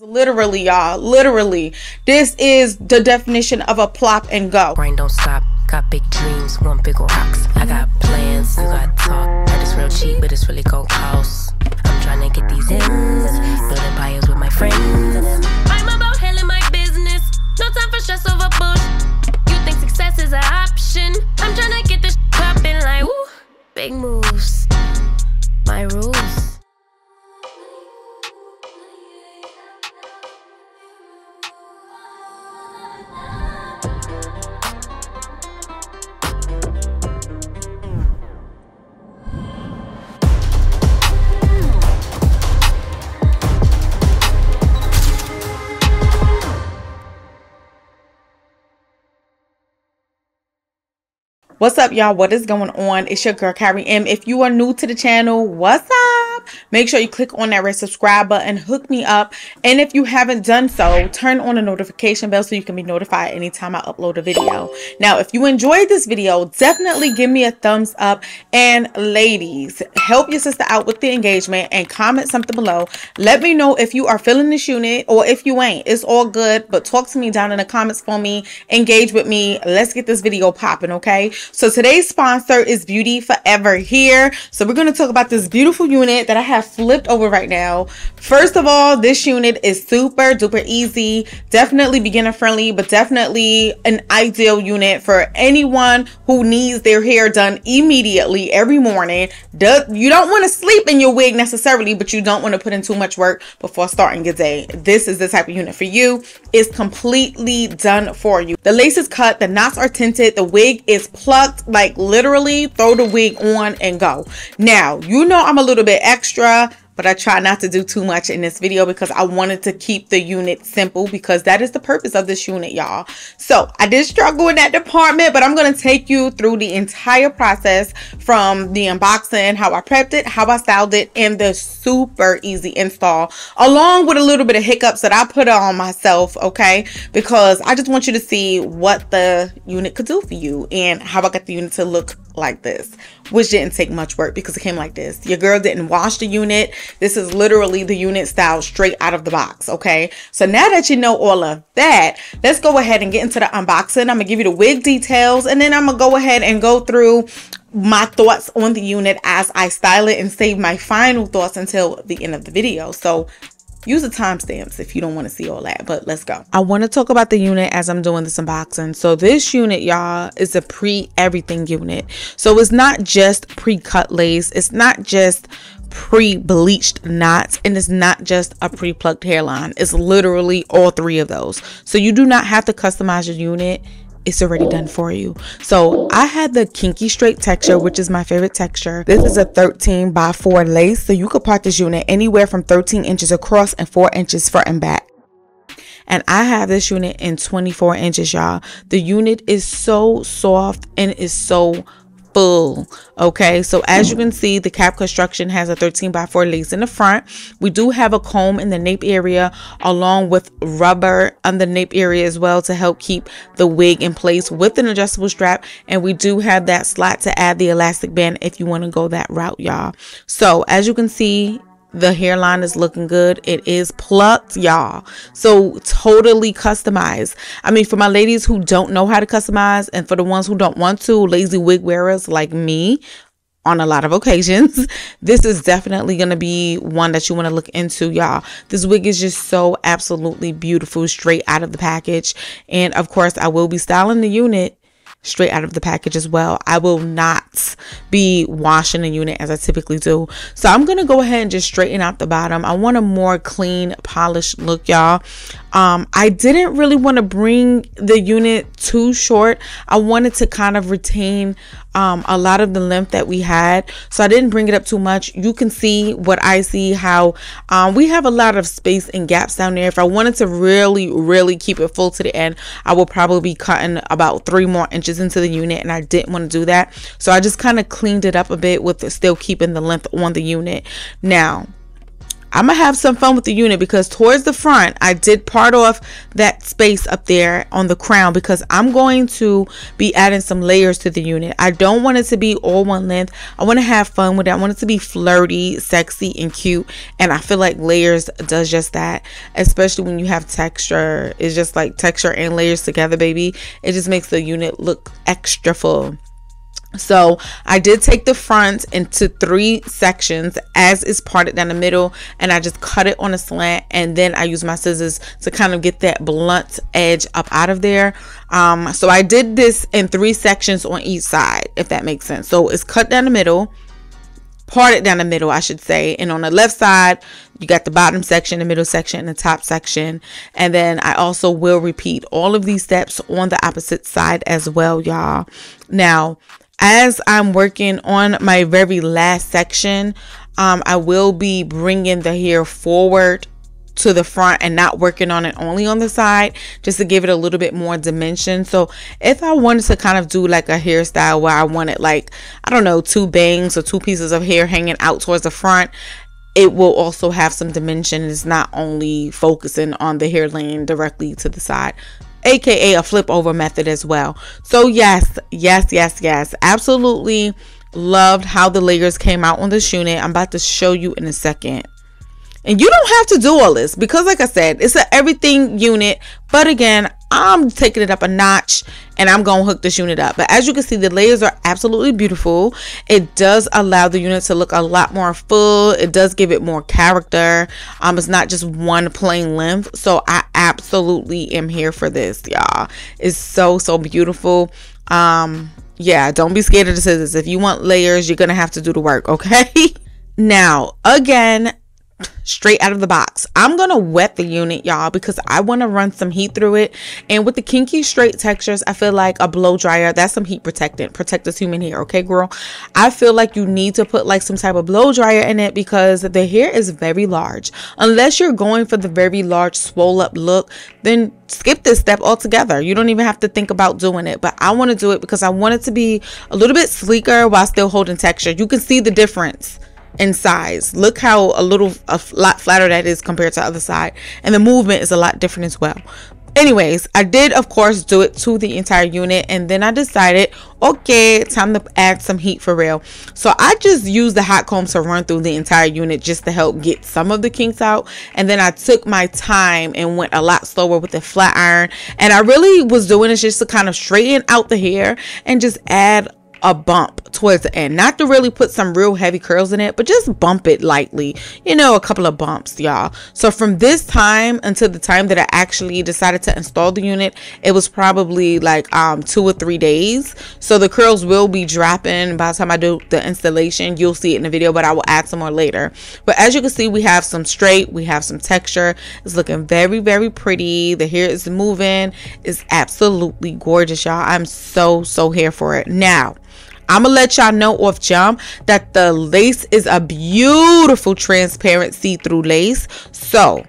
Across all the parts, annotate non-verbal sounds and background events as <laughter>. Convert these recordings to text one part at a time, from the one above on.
Literally, y'all. Literally. This is the definition of a plop and go. Brain don't stop. Got big dreams, want big rocks. I got plans, you got talk. Heard it's real cheap, but it's really gon' cost. I'm trying to get these ends, building empires with my friends. I'm about handling my business. No time for stress over bush. You think success is an option? I'm trying to get this poppin' like woo. Big moves, my rules. What's up, y'all? What is going on? It's your girl, Carrie M. If you are new to the channel, what's up? Make sure you click on that red subscribe button, hook me up. And if you haven't done so, turn on the notification bell so you can be notified anytime I upload a video. Now, if you enjoyed this video, definitely give me a thumbs up. And ladies, help your sister out with the engagement and comment something below. Let me know if you are feeling this unit or if you ain't. It's all good, but talk to me down in the comments for me. Engage with me. Let's get this video popping, okay? So today's sponsor is Beauty Forever hair. So we're going to talk about this beautiful unit that I have flipped over right now. First of all, this unit is super duper easy, definitely beginner friendly, but definitely an ideal unit for anyone who needs their hair done immediately every morning. You don't want to sleep in your wig necessarily, but you don't want to put in too much work before starting your day. This is the type of unit for you. It's completely done for you. The lace is cut, the knots are tinted, the wig is plucked like literally throw the wig on and go. Now, you know I'm a little bit extra but I try not to do too much in this video because I wanted to keep the unit simple because that is the purpose of this unit, y'all. So I did struggle in that department, but I'm going to take you through the entire process from the unboxing, how I prepped it, how I styled it, and the super easy install, along with a little bit of hiccups that I put on myself, okay? Because I just want you to see what the unit could do for you and how I got the unit to look like this, which didn't take much work because it came like this. Your girl didn't wash the unit. This is literally the unit style straight out of the box. Okay. So now that you know all of that, let's go ahead and get into the unboxing. I'm going to give you the wig details and then I'm going to go ahead and go through my thoughts on the unit as I style it and save my final thoughts until the end of the video. So use the timestamps if you don't want to see all that but let's go. I want to talk about the unit as i'm doing this unboxing. So this unit y'all is a pre everything unit. So it's not just pre-cut lace. It's not just pre-bleached knots and it's not just a pre-plucked hairline. It's literally all three of those. So you do not have to customize your unit it's already done for you. So I had the kinky straight texture, which is my favorite texture. This is a 13 by 4 lace. So you could part this unit anywhere from 13 inches across and 4 inches front and back. And I have this unit in 24 inches, y'all. The unit is so soft and is so full okay? So as you can see the cap construction has a 13 by 4 lace in the front. We do have a comb in the nape area along with rubber on the nape area as well to help keep the wig in place with an adjustable strap. And we do have that slot to add the elastic band if you want to go that route y'all. So as you can see the hairline is looking good. It is plucked, y'all. So totally customized. I mean, for my ladies who don't know how to customize and for the ones who don't want to, lazy wig wearers like me, on a lot of occasions. <laughs> This is definitely going to be one that you want to look into, y'all. This wig is just so absolutely beautiful straight out of the package. And of course, I will be styling the unit straight out of the package as well. I will not be washing the unit as I typically do. So I'm going to go ahead and just straighten out the bottom. I want a more clean, polished look, y'all. Um, I didn't really want to bring the unit too short. I wanted to kind of retain um, a lot of the length that we had. So I didn't bring it up too much. You can see what I see, how um, we have a lot of space and gaps down there. If I wanted to really, really keep it full to the end, I would probably be cutting about three more inches into the unit and I didn't want to do that. So I just kind of cleaned it up a bit with still keeping the length on the unit. Now, I'm gonna have some fun with the unit because towards the front, I did part off that space up there on the crown because I'm going to be adding some layers to the unit. I don't want it to be all one length. I want to have fun with it. I want it to be flirty, sexy, and cute. And I feel like layers does just that, especially when you have texture. It's just like texture and layers together, baby. It just makes the unit look extra full. So I did take the front into three sections as is parted down the middle and I just cut it on a slant and then I use my scissors to kind of get that blunt edge up out of there. Um, so I did this in three sections on each side, if that makes sense. So it's cut down the middle, parted down the middle, I should say. And on the left side, you got the bottom section, the middle section, and the top section. And then I also will repeat all of these steps on the opposite side as well, y'all. Now, as I'm working on my very last section, um, I will be bringing the hair forward to the front and not working on it only on the side just to give it a little bit more dimension. So if I wanted to kind of do like a hairstyle where I wanted like, I don't know, two bangs or two pieces of hair hanging out towards the front, it will also have some dimension. It's not only focusing on the hair laying directly to the side aka a flip over method as well. So yes, yes, yes, yes, absolutely loved how the layers came out on this unit. I'm about to show you in a second. And you don't have to do all this because like I said, it's an everything unit. But again, I'm taking it up a notch and I'm going to hook this unit up. But as you can see, the layers are absolutely beautiful. It does allow the unit to look a lot more full. It does give it more character. Um, It's not just one plain length. So I absolutely am here for this, y'all. It's so, so beautiful. Um, yeah, don't be scared of the scissors. If you want layers, you're going to have to do the work, okay? <laughs> now, again, straight out of the box. I'm going to wet the unit, y'all, because I want to run some heat through it. And with the kinky straight textures, I feel like a blow dryer, that's some heat protectant. Protect this human hair, okay, girl? I feel like you need to put like some type of blow dryer in it because the hair is very large. Unless you're going for the very large swole up look, then skip this step altogether. You don't even have to think about doing it. But I want to do it because I want it to be a little bit sleeker while still holding texture. You can see the difference in size. Look how a little a lot flatter that is compared to the other side. And the movement is a lot different as well. Anyways, I did of course do it to the entire unit and then I decided, okay, time to add some heat for real. So I just used the hot comb to run through the entire unit just to help get some of the kinks out. And then I took my time and went a lot slower with the flat iron. And I really was doing this just to kind of straighten out the hair and just add a bump towards the end. Not to really put some real heavy curls in it, but just bump it lightly. You know, a couple of bumps, y'all. So from this time until the time that I actually decided to install the unit, it was probably like um two or three days. So the curls will be dropping by the time I do the installation. You'll see it in the video, but I will add some more later. But as you can see, we have some straight, we have some texture. It's looking very, very pretty. The hair is moving. It's absolutely gorgeous, y'all. I'm so, so here for it. Now, I'm gonna let y'all know off jump that the lace is a beautiful transparent see-through lace. So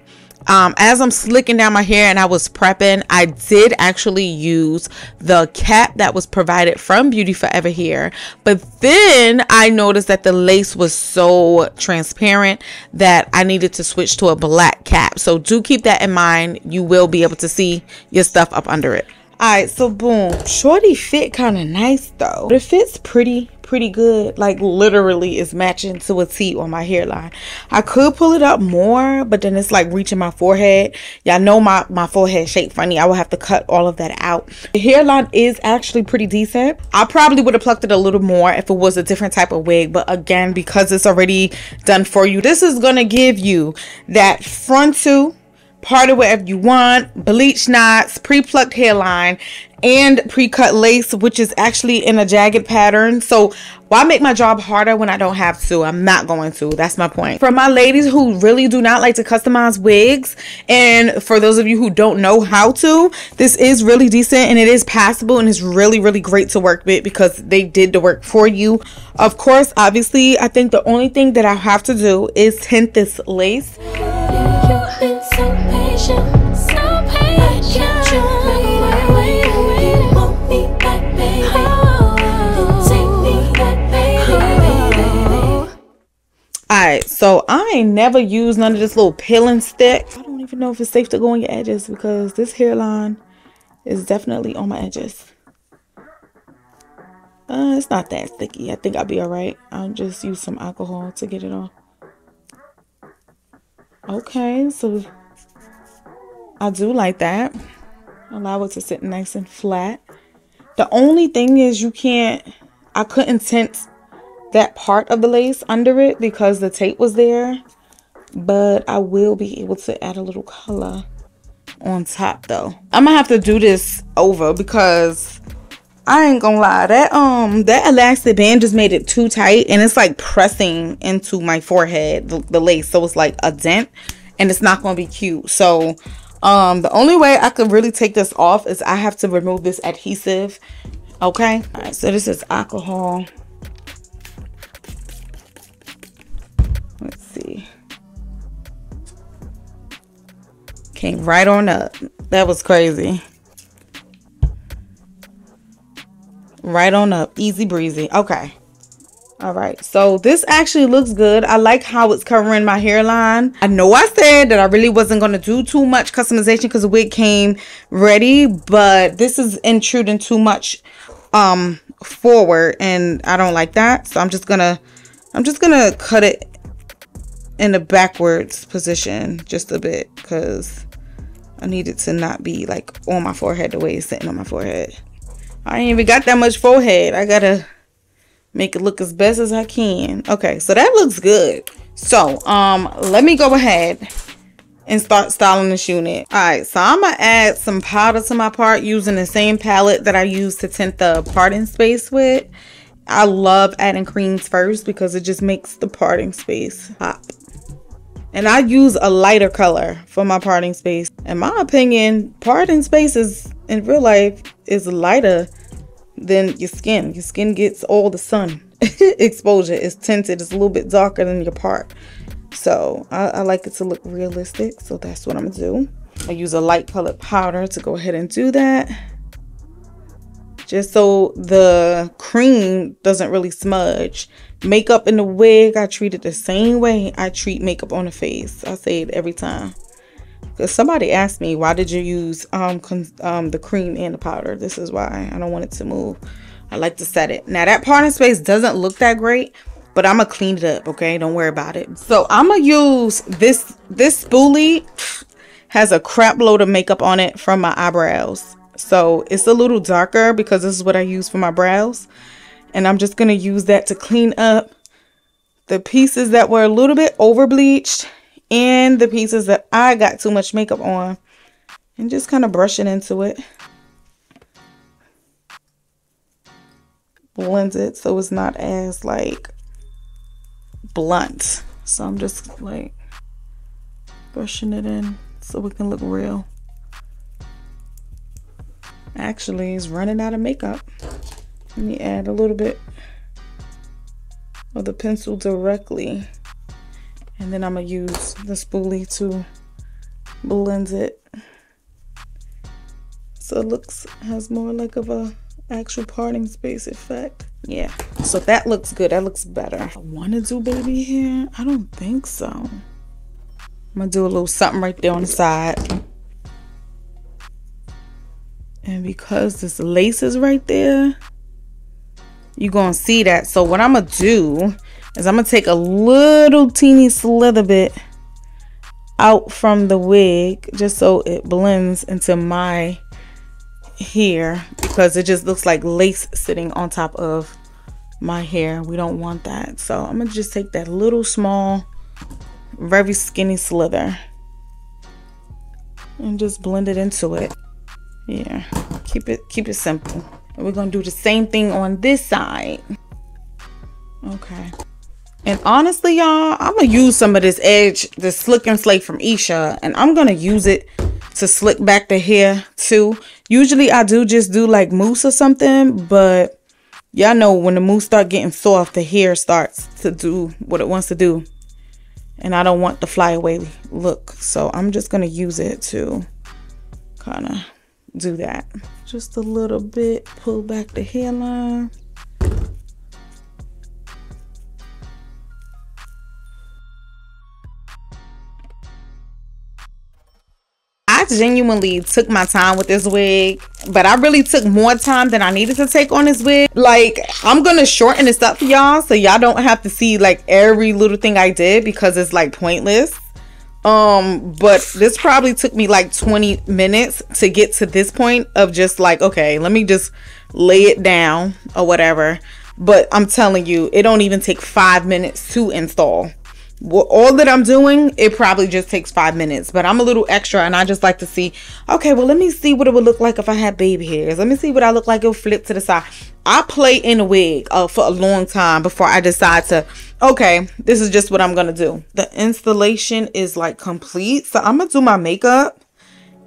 um, as I'm slicking down my hair and I was prepping, I did actually use the cap that was provided from Beauty Forever hair. But then I noticed that the lace was so transparent that I needed to switch to a black cap. So do keep that in mind. You will be able to see your stuff up under it. Alright, so boom. Shorty fit kind of nice though. It fits pretty, pretty good. Like literally is matching to a T on my hairline. I could pull it up more, but then it's like reaching my forehead. Y'all know my, my forehead shape funny. I will have to cut all of that out. The hairline is actually pretty decent. I probably would have plucked it a little more if it was a different type of wig. But again, because it's already done for you, this is going to give you that frontal part it wherever you want, bleach knots, pre-plucked hairline, and pre-cut lace, which is actually in a jagged pattern. So why make my job harder when I don't have to? I'm not going to. That's my point. For my ladies who really do not like to customize wigs, and for those of you who don't know how to, this is really decent and it is passable and it's really, really great to work with because they did the work for you. Of course, obviously, I think the only thing that I have to do is tint this lace. Alright, so I ain't never used none of this little peeling stick. I don't even know if it's safe to go on your edges because this hairline is definitely on my edges. Uh, it's not that sticky. I think I'll be all right. I'll just use some alcohol to get it off. Okay, so I do like that. Allow it to sit nice and flat. The only thing is you can't, I couldn't tint that part of the lace under it because the tape was there. But I will be able to add a little color on top though. I'm gonna have to do this over because I ain't gonna lie, that um that elastic band just made it too tight and it's like pressing into my forehead, the, the lace. So it's like a dent and it's not gonna be cute. So um the only way I could really take this off is I have to remove this adhesive. Okay. All right, so this is alcohol. Let's see. Came right on up. That was crazy. right on up easy breezy okay all right. So this actually looks good. I like how it's covering my hairline. I know i said that i really wasn't going to do too much customization because the wig came ready but this is intruding too much um forward and i don't like that. So i'm just gonna i'm just gonna cut it in the backwards position just a bit because i need it to not be like on my forehead the way it's sitting on my forehead. I ain't even got that much forehead. I gotta make it look as best as I can. Okay, so that looks good. So, um, let me go ahead and start styling this unit. All right, so I'm gonna add some powder to my part using the same palette that I used to tint the parting space with. I love adding creams first because it just makes the parting space pop. And I use a lighter color for my parting space. In my opinion, parting space is in real life is lighter than your skin. Your skin gets all the sun <laughs> exposure. It's tinted. It's a little bit darker than your part. So I, I like it to look realistic. So that's what I'm gonna do. I use a light colored powder to go ahead and do that. Just so the cream doesn't really smudge. Makeup in the wig, I treat it the same way I treat makeup on the face. I say it every time. Because somebody asked me, why did you use um, um, the cream and the powder? This is why. I don't want it to move. I like to set it. Now, that parting space doesn't look that great, but I'm to clean it up, okay? Don't worry about it. So, I'm to use this. This spoolie has a crap load of makeup on it from my eyebrows. So, it's a little darker because this is what I use for my brows. And I'm just to use that to clean up the pieces that were a little bit over bleached and the pieces that I got too much makeup on. And just kind of brushing into it. Blends it so it's not as like blunt. So I'm just like brushing it in so it can look real. Actually, it's running out of makeup. Let me add a little bit of the pencil directly. And then I'm going to use the spoolie to blend it. So it looks, has more like of a actual parting space effect. Yeah, so that looks good. That looks better. I want to do baby hair. I don't think so. I'm going to do a little something right there on the side. And because this lace is right there, you're going to see that. So what I'm going to do is I'm going to take a little teeny slither bit out from the wig just so it blends into my hair because it just looks like lace sitting on top of my hair. We don't want that. So I'm going to just take that little small, very skinny slither and just blend it into it. Yeah, keep it keep it simple. And we're gonna do the same thing on this side. Okay. And honestly, y'all, I'm gonna use some of this edge, this slick and slay from Esha, and I'm gonna use it to slick back the hair too. Usually I do just do like mousse or something, but y'all know when the mousse start getting soft, the hair starts to do what it wants to do. And I don't want the flyaway look. So I'm just gonna use it to kind of do that. Just a little bit, pull back the hairline. Genuinely took my time with this wig, but I really took more time than I needed to take on this wig. Like, I'm gonna shorten this up for y'all so y'all don't have to see like every little thing I did because it's like pointless. Um, but this probably took me like 20 minutes to get to this point of just like, okay, let me just lay it down or whatever. But I'm telling you, it don't even take five minutes to install all that I'm doing, it probably just takes five minutes, but I'm a little extra and I just like to see, okay, well, let me see what it would look like if I had baby hairs. Let me see what I look like. It'll flip to the side. I play in a wig uh, for a long time before I decide to, okay, this is just what I'm going to do. The installation is like complete. So I'm going to do my makeup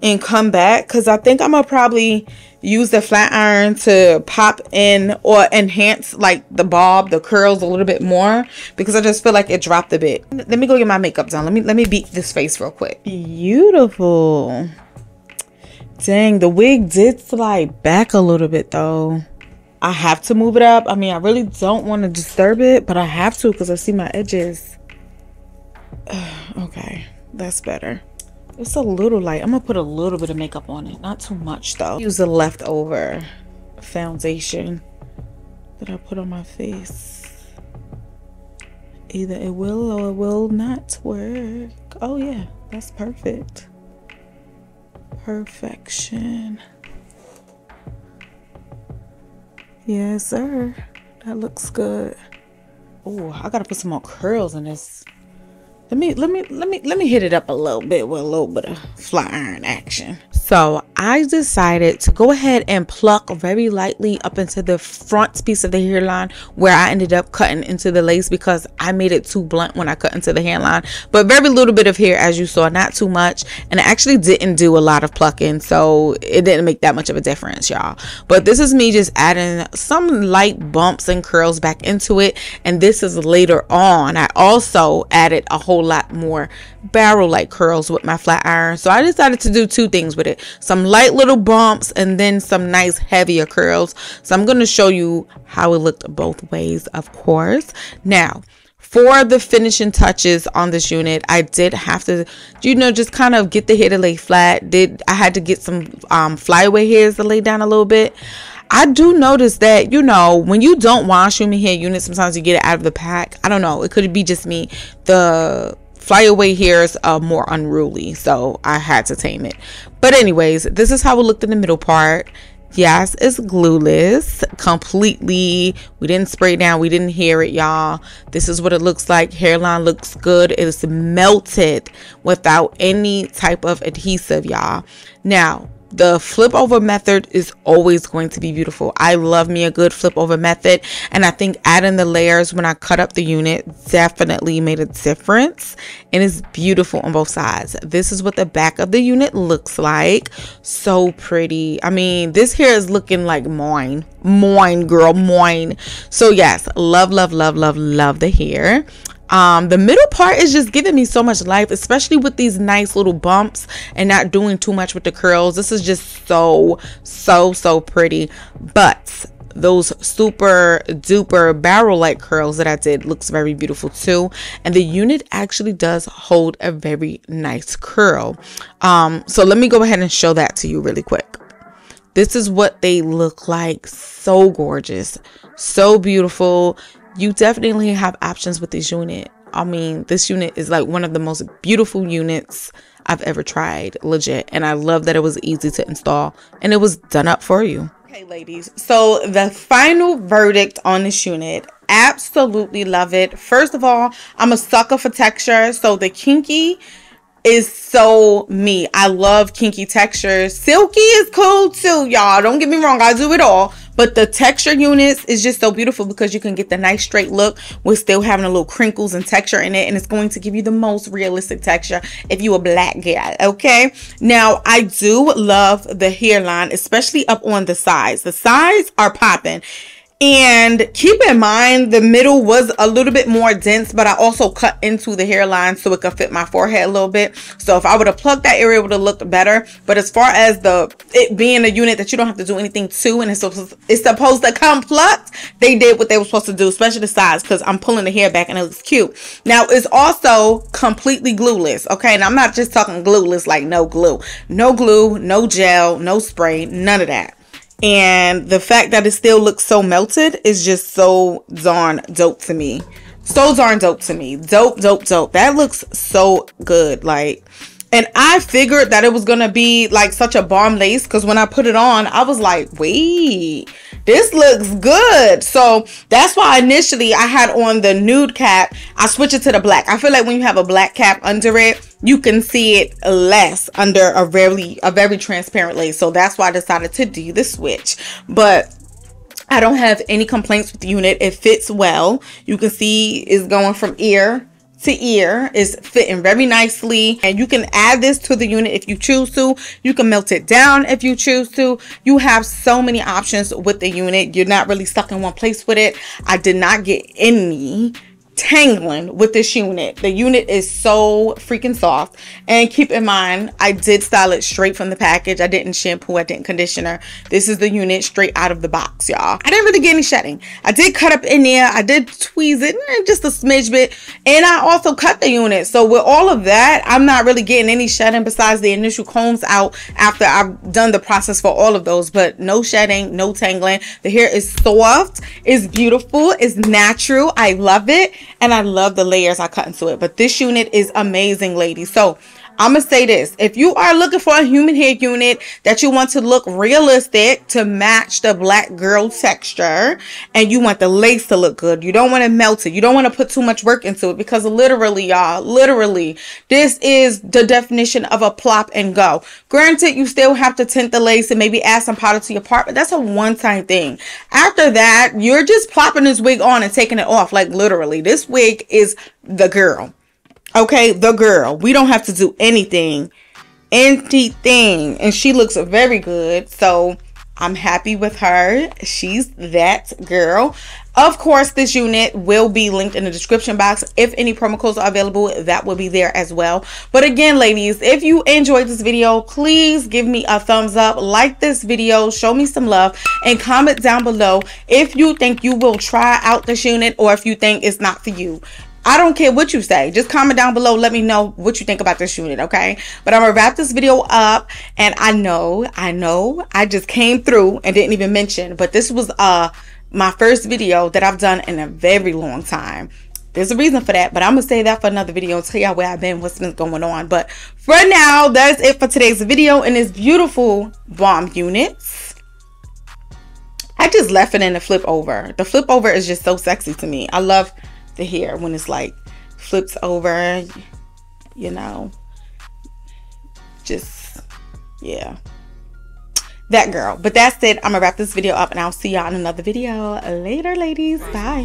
and come back because I think I'm to probably use the flat iron to pop in or enhance like the bob, the curls a little bit more because I just feel like it dropped a bit. Let me go get my makeup done. Let me let me beat this face real quick. Beautiful. Dang, the wig did slide back a little bit though. I have to move it up. I mean, I really don't want to disturb it, but I have to because I see my edges. <sighs> okay, that's better. It's a little light. I'm gonna put a little bit of makeup on it. Not too much though. Use the leftover foundation that I put on my face. Either it will or it will not work. Oh yeah, that's perfect. Perfection. Yes, sir. That looks good. Oh, I gotta put some more curls in this let me let me let me let me hit it up a little bit with a little bit of fly iron action. So I decided to go ahead and pluck very lightly up into the front piece of the hairline where I ended up cutting into the lace because I made it too blunt when I cut into the hairline. But very little bit of hair as you saw, not too much. And I actually didn't do a lot of plucking, so it didn't make that much of a difference, y'all. But this is me just adding some light bumps and curls back into it. And this is later on. I also added a whole lot more barrel like curls with my flat iron. So I decided to do two things with it some light little bumps and then some nice heavier curls. So I'm going to show you how it looked both ways, of course. Now, for the finishing touches on this unit i did have to you know just kind of get the hair to lay flat did i had to get some um, flyaway hairs to lay down a little bit I do notice that, you know, when you don't wash human hair unit, sometimes you get it out of the pack. I don't know. It could be just me. The flyaway hairs more unruly so i had to tame it. But anyways this is how it looked in the middle part. Yes it's glueless completely. We didn't spray down we didn't hear it y'all. This is what it looks like. Hairline looks good. It's melted without any type of adhesive y'all. Now the flip over method is always going to be beautiful. I love me a good flip over method. And I think adding the layers when I cut up the unit definitely made a difference. And it's beautiful on both sides. This is what the back of the unit looks like. So pretty. I mean, this hair is looking like mine. Mine, girl, mine. So yes, love, love, love, love, love the hair um the middle part is just giving me so much life especially with these nice little bumps and not doing too much with the curls. This is just so so so pretty. But those super duper barrel like curls that I did looks very beautiful too. And the unit actually does hold a very nice curl. Um so let me go ahead and show that to you really quick. This is what they look like. So gorgeous. So beautiful you definitely have options with this unit. I mean, this unit is like one of the most beautiful units I've ever tried, legit. And I love that it was easy to install and it was done up for you. Okay, ladies. So the final verdict on this unit, absolutely love it. First of all, I'm a sucker for texture. So the kinky is so me. I love kinky textures. Silky is cool too, y'all. Don't get me wrong. I do it all. But the texture units is just so beautiful because you can get the nice straight look with still having a little crinkles and texture in it. And it's going to give you the most realistic texture if you a black guy. Okay. Now, I do love the hairline, especially up on the sides. The sides are popping And keep in mind, the middle was a little bit more dense, but I also cut into the hairline so it could fit my forehead a little bit. So if I would have plucked that area, it would have looked better. But as far as the it being a unit that you don't have to do anything to, and it's supposed, it's supposed to come plucked, they did what they were supposed to do, especially the sides, because I'm pulling the hair back and it looks cute. Now it's also completely glueless, okay? And I'm not just talking glueless like no glue, no glue, no gel, no spray, none of that and the fact that it still looks so melted is just so darn dope to me. So darn dope to me. Dope dope dope. That looks so good. Like and I figured that it was gonna be like such a bomb lace because when I put it on, I was like, wait, this looks good. So that's why initially I had on the nude cap. I switched it to the black. I feel like when you have a black cap under it, you can see it less under a very a very transparent lace. So that's why I decided to do the switch. But I don't have any complaints with the unit. It fits well. You can see it's going from ear to ear is fitting very nicely. And you can add this to the unit if you choose to. You can melt it down if you choose to. You have so many options with the unit. You're not really stuck in one place with it. I did not get any tangling with this unit. The unit is so freaking soft. And keep in mind, I did style it straight from the package. I didn't shampoo, I didn't conditioner. This is the unit straight out of the box, y'all. I didn't really get any shedding. I did cut up in there. I did tweeze it eh, just a smidge bit. And I also cut the unit. So with all of that, I'm not really getting any shedding besides the initial combs out after I've done the process for all of those. But no shedding, no tangling. The hair is soft, it's beautiful, it's natural. I love it and I love the layers I cut into it. But this unit is amazing, ladies. So I'm gonna say this if you are looking for a human hair unit that you want to look realistic to match the black girl texture and you want the lace to look good, you don't want to melt it, you don't want to put too much work into it because literally, y'all, literally, this is the definition of a plop and go. Granted, you still have to tint the lace and maybe add some powder to your part, but that's a one time thing. After that, you're just plopping this wig on and taking it off, like literally. This wig is the girl. Okay, the girl. We don't have to do anything. Anything. And she looks very good. So I'm happy with her. She's that girl. Of course, this unit will be linked in the description box. If any promo codes are available, that will be there as well. But again, ladies, if you enjoyed this video, please give me a thumbs up, like this video, show me some love, and comment down below if you think you will try out this unit or if you think it's not for you. I don't care what you say. Just comment down below. Let me know what you think about this unit, okay? But I'm to wrap this video up. And I know, I know, I just came through and didn't even mention. But this was uh my first video that I've done in a very long time. There's a reason for that, but I'm to say that for another video and tell y'all where I've been, what's been going on. But for now, that's it for today's video and this beautiful bomb units. I just left it in the flip over. The flip over is just so sexy to me. I love the hair when it's like flips over, you know. Just, yeah. That girl. But that's it. I'm going to wrap this video up and I'll see y'all in another video. Later, ladies. Bye.